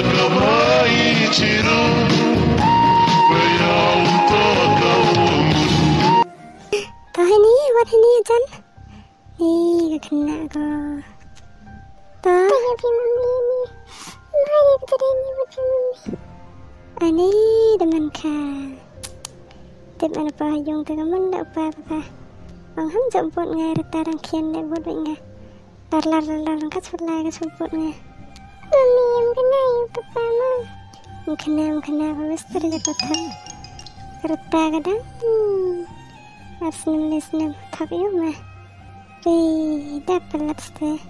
Uncaga what hay ní chân Ní, cái khăn nạ có mami Mai đi tôi đi mami Anh ní, đâm anh khà Tiếp anh bà dùng từ cái mân đậu bà bà bà Bằng hâm chậm buồn nghe, rồi ta đang khiên để buồn bệnh nghe Lạt lạt lạt lạt cắt Mami, yang kena yang pertama. Yang kena, yang kena, apa mas terlihat pertama. Kereta ke dalam. Hmm. Lapis enam, lapis. Tapi yuk mah. Wih, dapat lapis deh.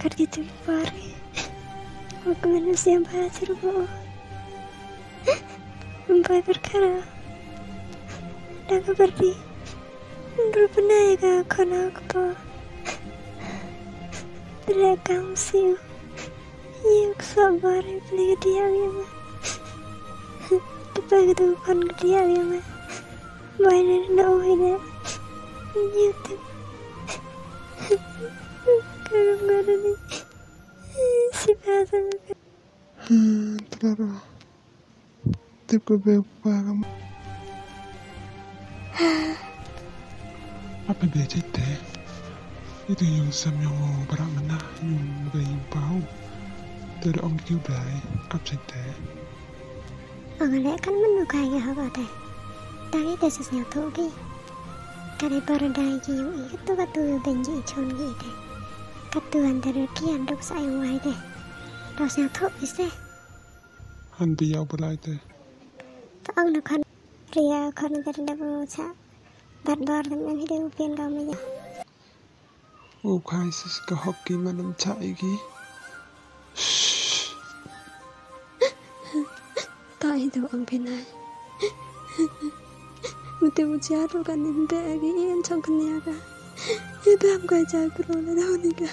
Kardi tuh aku manusia yang banyak cerbong Membuat perkara. Dan aku pergi. Berbenah iya, ya kak kona aku po Bila kamu siu Yuk sabar ya beli gediang ya ma Dibagi tuh kon gediang ya ma Bain ada nauhin ya Youtube iya, Kalau gak ada nih Cái về qua không? Apa cerita? Itu yung sam yung parang mana yung mga yung pao. Từ ông kêu lại áp dịch thế. Ang lẽ kan menu kaya ha kate. Tari tesis nya to ki. Kare paradai ki yu i tu ka tu benji chon ki te. Ka tu antara ki andok sai wai te. Dos nya to is te. Hắn bị yêu lại thế. Andia bulai ang dukan pria kan dari dabu cha bad bar dan yang hidup pian kau meja u kai sis ke hoki manam cha igi tak itu ang pinai mutu muci haru kan nimbe agi ian chong keniaga ibu am kai jai kuro na dauniga